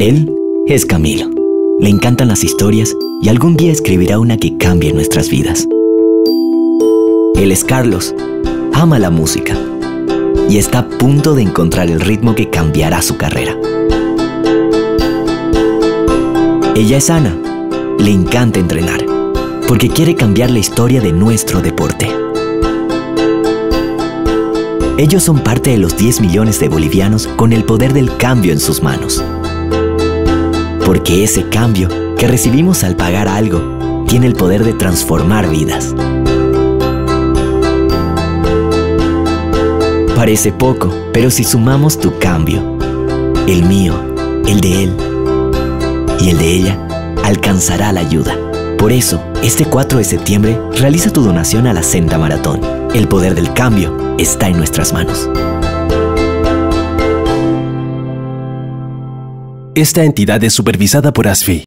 Él es Camilo. Le encantan las historias y algún día escribirá una que cambie nuestras vidas. Él es Carlos. Ama la música y está a punto de encontrar el ritmo que cambiará su carrera. Ella es Ana. Le encanta entrenar porque quiere cambiar la historia de nuestro deporte. Ellos son parte de los 10 millones de bolivianos con el poder del cambio en sus manos. Porque ese cambio que recibimos al pagar algo tiene el poder de transformar vidas. Parece poco, pero si sumamos tu cambio, el mío, el de él y el de ella, alcanzará la ayuda. Por eso, este 4 de septiembre, realiza tu donación a la Senda Maratón. El poder del cambio está en nuestras manos. Esta entidad es supervisada por ASFI.